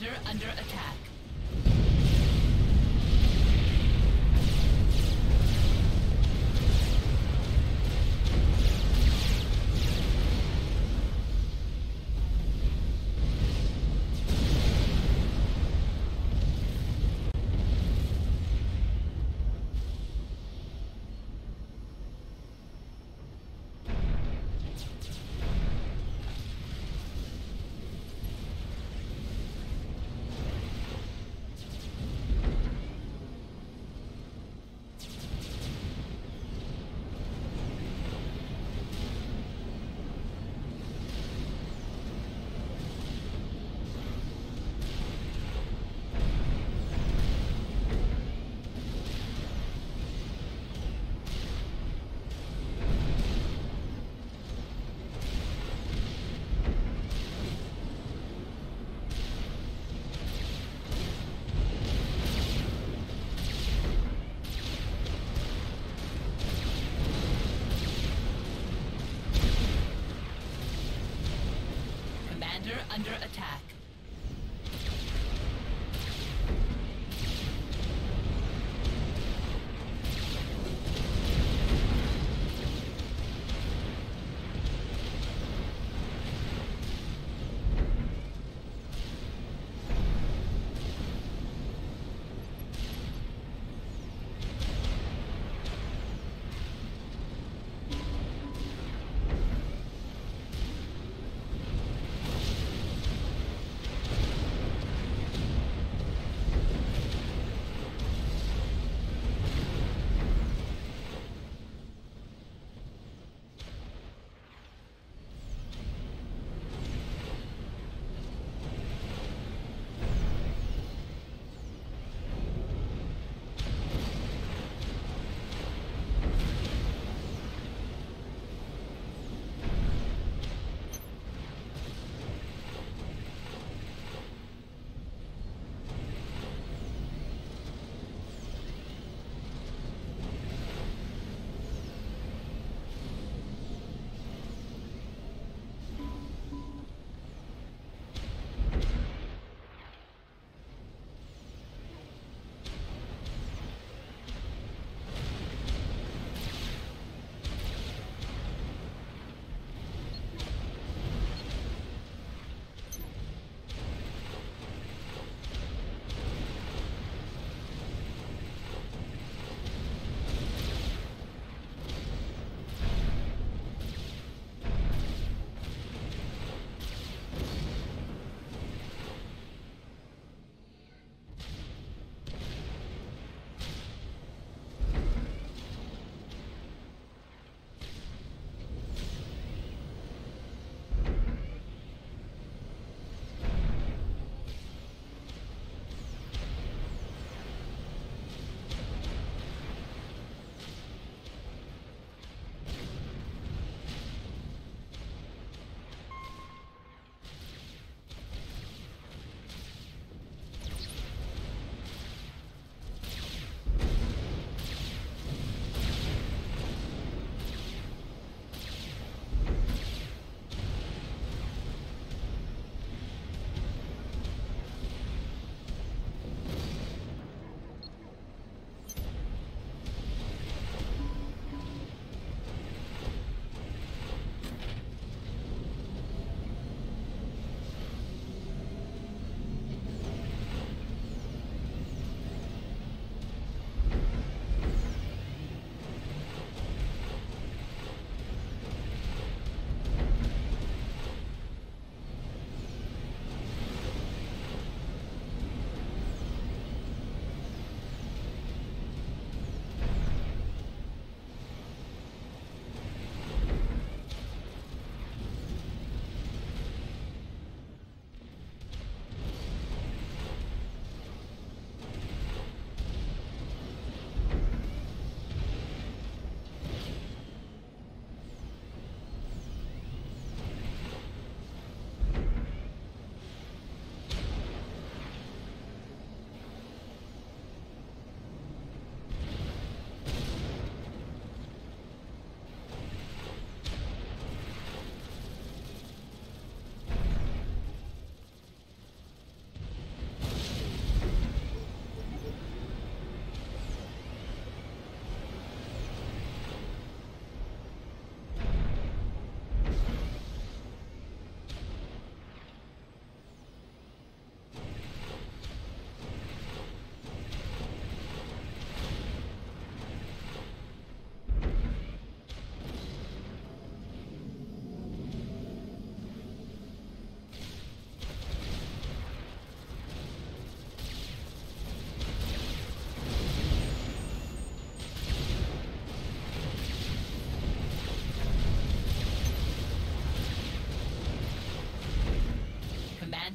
Under attack. Under attack.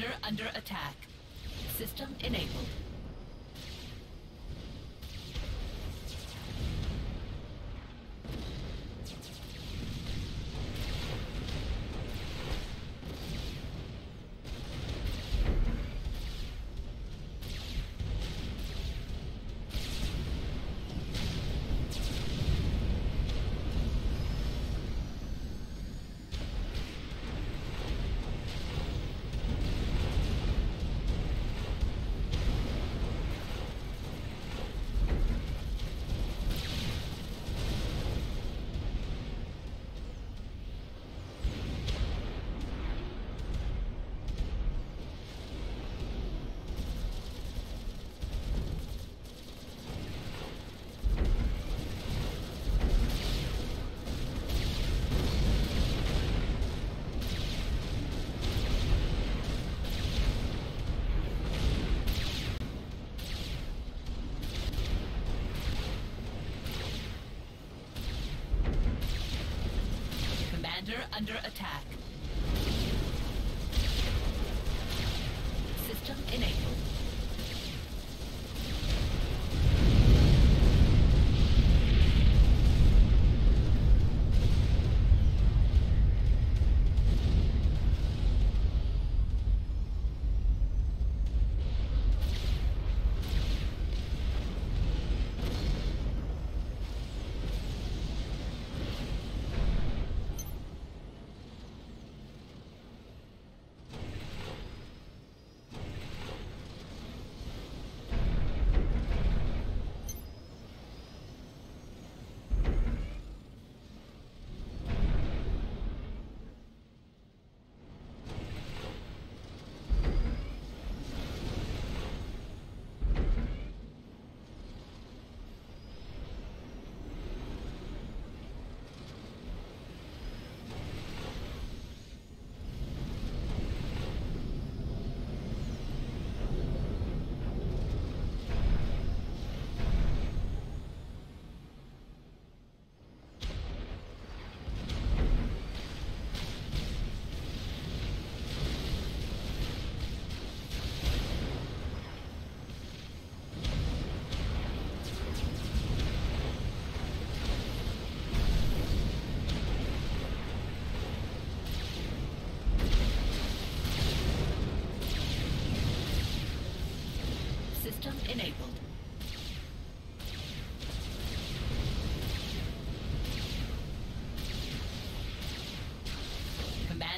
Commander under attack. System enabled. Under attack. System enabled.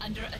under attack.